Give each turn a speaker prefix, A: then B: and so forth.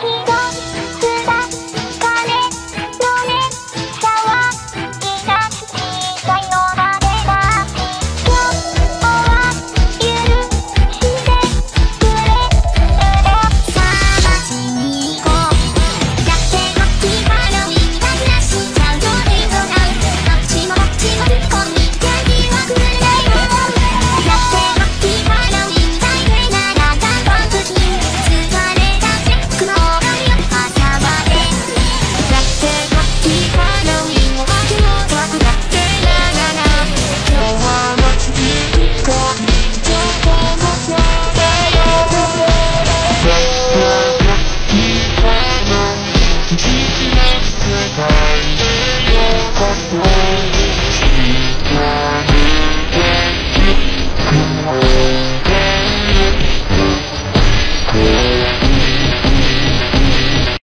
A: Thank you. the way